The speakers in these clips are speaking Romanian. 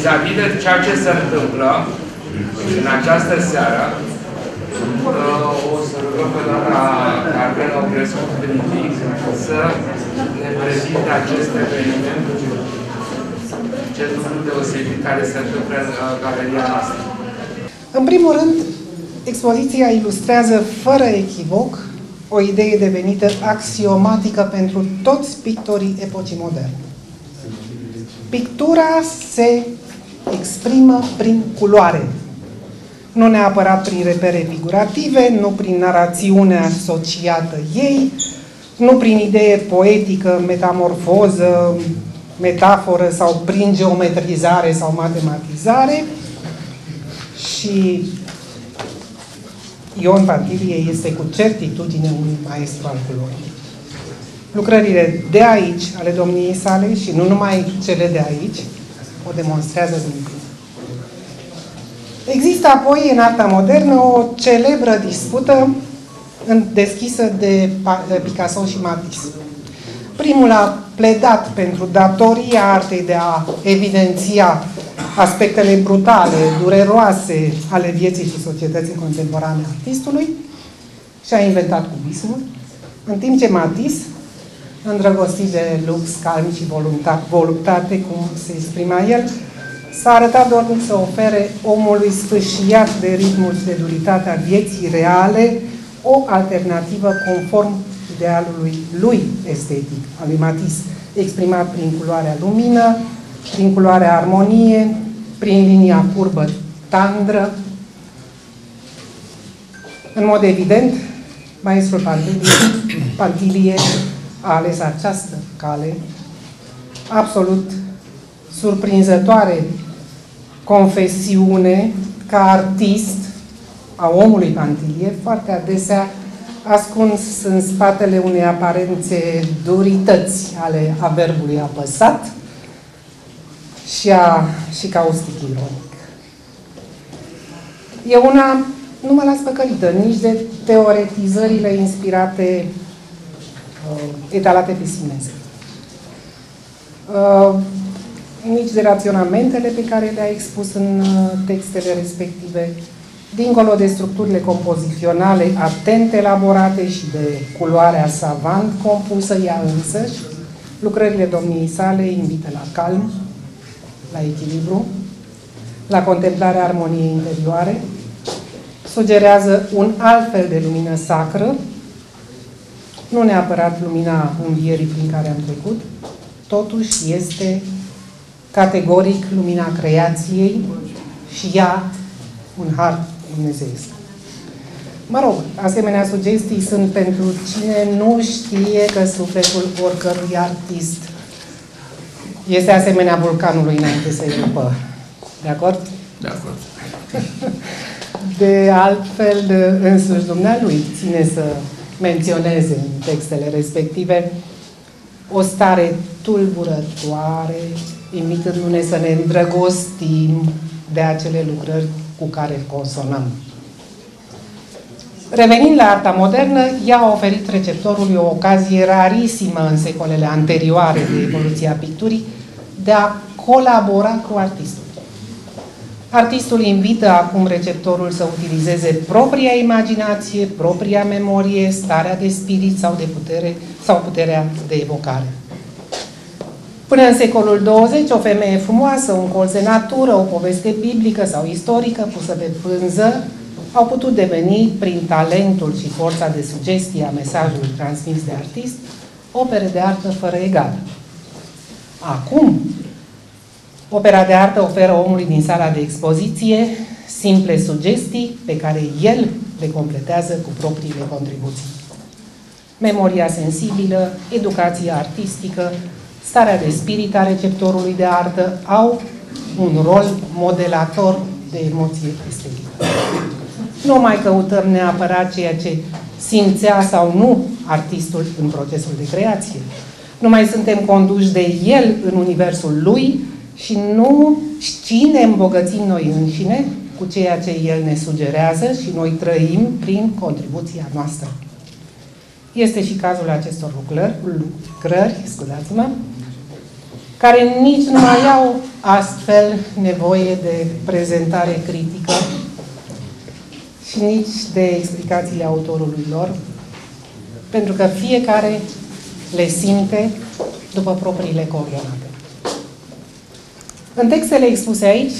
vis-a-vis de ceea ce se întâmplă în această seară, uh, o să rugăm pe doamna Carmen Ogrescu Primitic să ne prezinte acest eveniment ce lucru deosebit care se întâmplă în uh, galeria noastră. În primul rând, expoziția ilustrează fără echivoc o idee devenită axiomatică pentru toți pictorii epocii moderne. Pictura se exprimă prin culoare, nu neapărat prin repere figurative, nu prin narațiune asociată ei, nu prin idee poetică, metamorfoză, metaforă sau prin geometrizare sau matematizare. Și Ion Pantilie este cu certitudine un maestru al culorii. Lucrările de aici, ale domniei sale, și nu numai cele de aici, o demonstrează din plin. Există apoi în arta modernă o celebră dispută deschisă de Picasso și Matisse. Primul a pledat pentru datoria artei de a evidenția aspectele brutale, dureroase ale vieții și societății contemporane artistului și a inventat cubismul, în timp ce Matisse, îndrăgostit de lux, calm și voluptate, cum se exprima el, s-a arătat dornic să ofere omului sfâșiat de ritmul și de duritatea vieții reale o alternativă conform idealului lui estetic, al lui Matisse, exprimat prin culoarea lumină, prin culoarea armonie, prin linia curbă tandră. În mod evident, maestrul Pantilie, Pantilie a ales această cale absolut surprinzătoare confesiune ca artist a omului Pantilie, foarte adesea ascuns în spatele unei aparențe durități ale averbului apăsat și, a, și caustic ironic. E una, nu mă las păcălită, nici de teoretizările inspirate, uh, etalate pe Simeze. Uh, nici de raționamentele pe care le-a expus în uh, textele respective, dincolo de structurile compoziționale atent elaborate și de culoarea savant compusă ea însăși, lucrările domniei sale invită la calm, la echilibru, la contemplarea armoniei interioare, sugerează un alt fel de lumină sacră, nu neapărat lumina învierii prin care am trecut, totuși este categoric lumina creației și ea un har dumnezeiesc. Mă rog, asemenea sugestii sunt pentru cine nu știe că sufletul oricărui artist este asemenea vulcanului înainte să-i rupă. De acord? De acord. De altfel, însuși dumnealui ține să menționeze în textele respective o stare tulburătoare, invitându-ne să ne îndrăgostim de acele lucrări cu care consonăm. Revenind la arta modernă, ea a oferit receptorului o ocazie rarisimă în secolele anterioare de evoluția picturii de a colabora cu artistul. Artistul invită acum receptorul să utilizeze propria imaginație, propria memorie, starea de spirit sau de putere sau puterea de evocare. Până în secolul 20, o femeie frumoasă, un colț de natură, o poveste biblică sau istorică pusă pe pânză, au putut deveni, prin talentul și forța de sugestie a mesajului transmis de artist, opere de artă fără egal. Acum, opera de artă oferă omului din sala de expoziție simple sugestii pe care el le completează cu propriile contribuții. Memoria sensibilă, educația artistică, starea de spirit a receptorului de artă au un rol modelator de emoție estetică. Nu mai căutăm neapărat ceea ce simțea sau nu artistul în procesul de creație. Nu mai suntem conduși de el în universul lui și nu ci ne îmbogățim noi înșine cu ceea ce el ne sugerează și noi trăim prin contribuția noastră. Este și cazul acestor lucrări, lucrări scuzați-mă, care nici nu mai au astfel nevoie de prezentare critică și nici de explicațiile autorului lor, pentru că fiecare le simte după propriile coordonate. În textele expuse aici,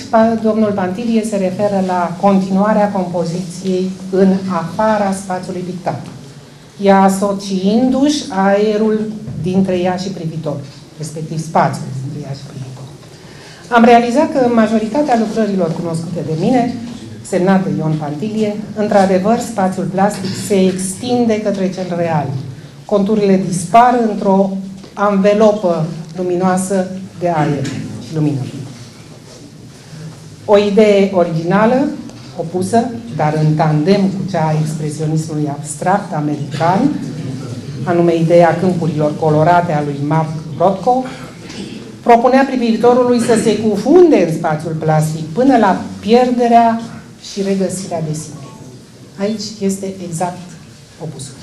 domnul Pantilie se referă la continuarea compoziției în afara spațiului pictat, ea asociindu-și aerul dintre ea și privitor, respectiv spațiul dintre ea și privitor. Am realizat că majoritatea lucrărilor cunoscute de mine, semnată Ion Pantilie, într-adevăr, spațiul plastic se extinde către cel real. Conturile dispar într-o anvelopă luminoasă de aer și lumină. O idee originală, opusă, dar în tandem cu cea a expresionismului abstract american, anume ideea câmpurilor colorate a lui Mark Rothko, propunea privitorului să se cufunde în spațiul plastic până la pierderea și regăsirea de sine. Aici este exact opusul.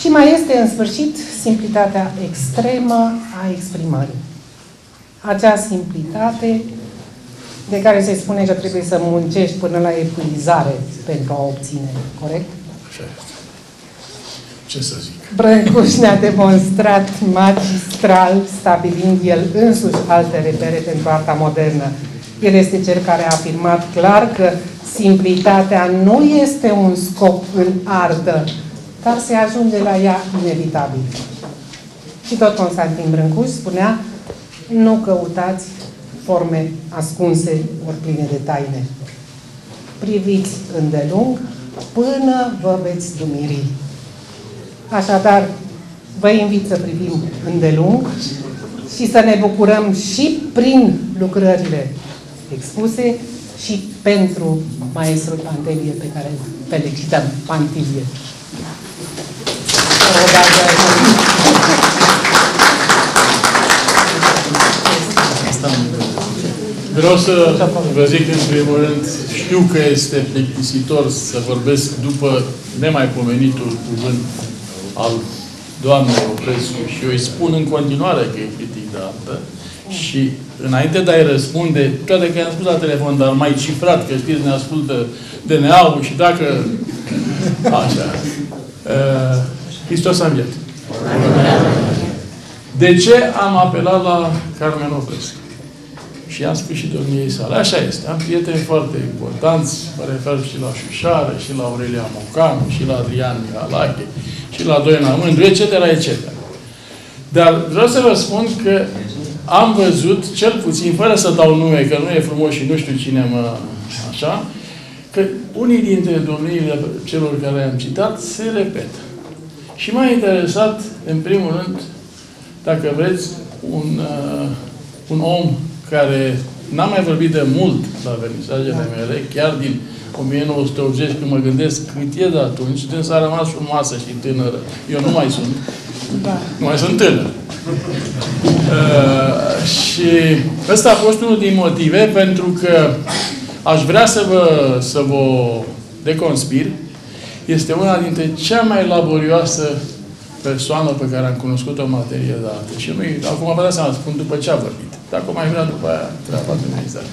Și mai este, în sfârșit, simplitatea extremă a exprimării. Acea simplitate de care se spune că trebuie să muncești până la epuizare pentru a obține, corect? Așa este. Ce să zic? Brâncuș ne-a demonstrat magistral, stabilind el însuși alte repere pentru arta modernă. El este cel care a afirmat clar că simplitatea nu este un scop în artă, dar se ajunge la ea inevitabil. Și tot Constantin Brâncuș spunea, nu căutați forme ascunse ori pline de taine. Priviți îndelung până vă veți dumiri. Așadar, vă invit să privim îndelung și să ne bucurăm și prin lucrările expuse și pentru maestrul Pantelie pe care îl felicităm, Pantilie. Vreau să vă zic în primul rând, știu că este plictisitor să vorbesc după nemaipomenitul cuvânt al doamnei Oprescu și eu îi spun în continuare că e critic de artă și înainte de a-i răspunde, toate că i-am spus la telefon, dar mai cifrat, că știți, ne ascultă DNA-ul și dacă... Așa. Uh, Hristos a înviat. De ce am apelat la Carmen Oprescu? Și am spus și domniei sale. Așa este. Am prieteni foarte importanți, mă refer și la Șușară, și la Aurelia Mocanu, și la Adrian Mihalache, și la Doina Mândru, etc., etc. Dar vreau să vă spun că am văzut, cel puțin, fără să dau nume, că nu e frumos și nu știu cine mă... Așa, că unii dintre domniile celor care am citat se repetă. Și m-a interesat, în primul rând, dacă vreți, un, uh, un om care n-am mai vorbit de mult la vernisajele mele, chiar din 1980, când mă gândesc cât e de atunci, din s-a rămas frumoasă și tânără. Eu nu mai sunt. Da. Nu mai sunt tânăr. Uh, și ăsta a fost unul din motive pentru că aș vrea să vă, să vă deconspir. Este una dintre cea mai laborioasă persoană pe care am cunoscut-o în materie de artă. Și nu acum vă dați seama, spun după ce a vorbit. Dacă mai vrea după aia, treaba Dumnezeu.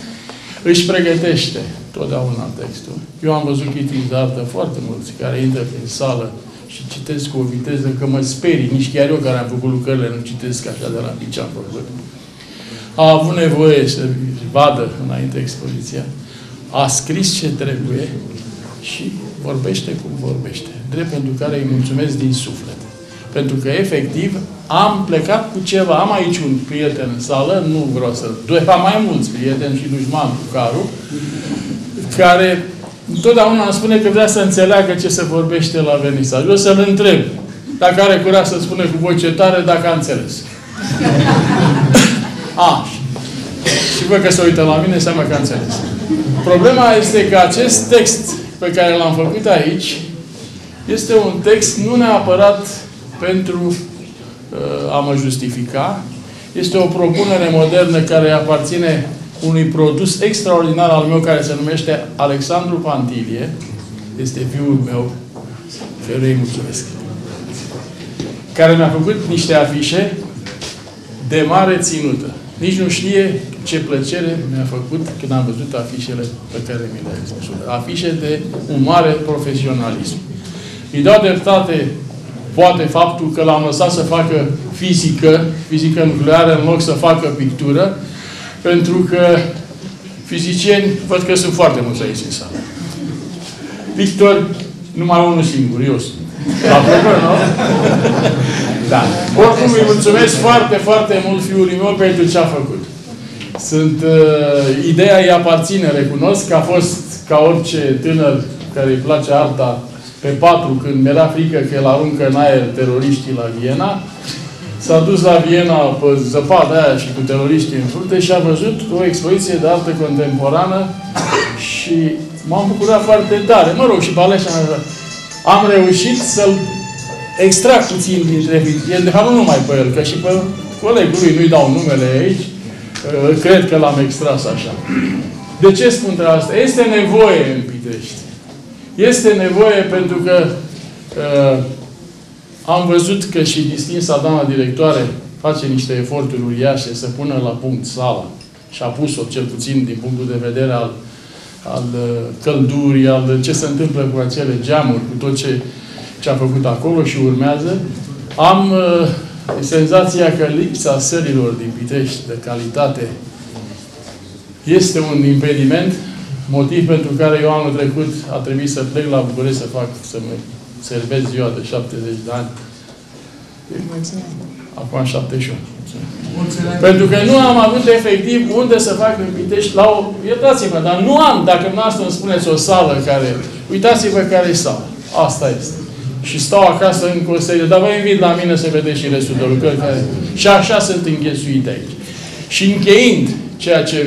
Își pregătește totdeauna textul. Eu am văzut critici de artă foarte mulți care intră prin sală și citesc cu o viteză că mă sperii. Nici chiar eu care am făcut lucrările nu citesc așa de la ce am făcut. A avut nevoie să vadă înainte expoziția. A scris ce trebuie și vorbește cum vorbește. Drept pentru care îi mulțumesc din suflet. Pentru că, efectiv, am plecat cu ceva. Am aici un prieten în sală, nu vreau să... Doi, am mai mulți prieteni și dușman cu Caru, care întotdeauna îmi spune că vrea să înțeleagă ce se vorbește la vernisaj. Eu să-l întreb dacă are curaj să spune cu voce tare dacă a înțeles. a, și văd că se uită la mine, înseamnă că a înțeles. Problema este că acest text pe care l-am făcut aici este un text nu neapărat pentru uh, a mă justifica. Este o propunere modernă care aparține unui produs extraordinar al meu care se numește Alexandru Pantilie. Este fiul meu, căruia îi mulțumesc. Care mi-a făcut niște afișe de mare ținută. Nici nu știe ce plăcere mi-a făcut când am văzut afișele pe care mi le-a explicat. Afișe de un mare profesionalism. Îi dau dreptate, poate, faptul că l-am lăsat să facă fizică, fizică nucleară, în loc să facă pictură, pentru că fizicieni, văd că sunt foarte mulți aici în sală. Victor, numai unul singur, eu sunt. La plăcut, nu? Da. Oricum îi mulțumesc foarte, foarte mult fiului meu pentru ce a făcut. Sunt, uh, ideea îi aparține, recunosc, că a fost ca orice tânăr care îi place arta pe patru, când mi-era frică că el aruncă în aer teroriștii la Viena, s-a dus la Viena pe zăpada aia și cu teroriștii în frunte și a văzut o expoziție de artă contemporană și m-am bucurat foarte tare. Mă rog, și pe Aleșa am reușit să-l extrag puțin dintre el, de fapt nu numai pe el, că și pe colegul lui, nu-i dau numele aici, cred că l-am extras așa. De ce spun asta? Este nevoie în Pitești. Este nevoie pentru că uh, am văzut că și distinsa doamna directoare face niște eforturi uriașe să pună la punct sala și a pus-o cel puțin din punctul de vedere al, al uh, căldurii, al ce se întâmplă cu acele geamuri, cu tot ce, ce a făcut acolo și urmează. Am uh, senzația că lipsa sărilor din Pitești de calitate este un impediment, motiv pentru care eu anul trecut a trebuit să plec la București să fac, să mă servez ziua de 70 de ani. Acum 71. Mulțumesc. Pentru că nu am avut efectiv unde să fac în Pitești la o... Iertați-mă, dar nu am, dacă noastră îmi spuneți o sală care... Uitați-vă care e sala. Asta este. Și stau acasă în o serie. Dar vă invit la mine să vedeți și restul de lucrări care... Și așa sunt înghesuite aici. Și încheind ceea ce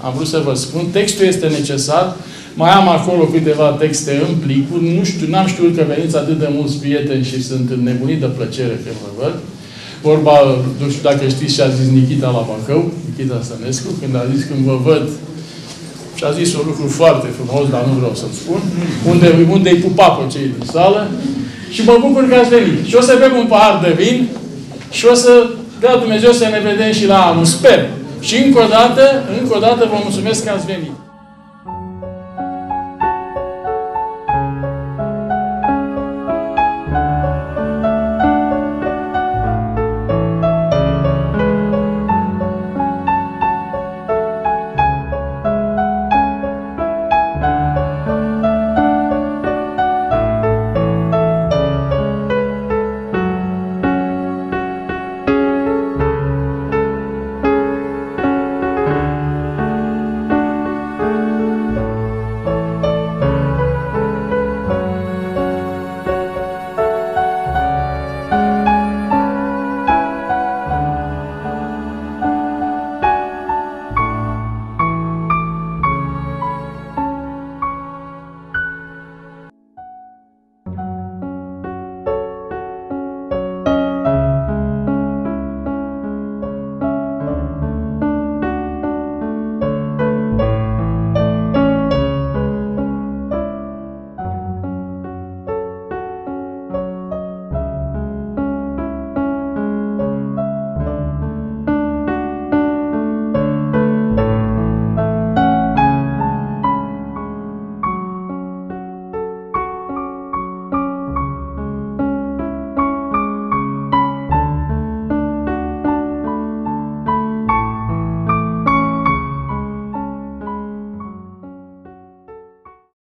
am vrut să vă spun, textul este necesar, mai am acolo câteva texte în plicuri. Nu știu, n-am știut că veniți atât de mulți prieteni și sunt nebunit de plăcere că vă văd. Vorba, nu știu dacă știți ce a zis Nikita la Bacău, Nikita Stănescu, când a zis când vă văd și a zis un lucru foarte frumos, dar nu vreau să-l spun, unde, unde îi pupa pe cei din sală și mă bucur că ați venit. Și o să bem un pahar de vin și o să dea Dumnezeu să ne vedem și la anul. Sper. Și încă o dată, încă o dată vă mulțumesc că ați venit.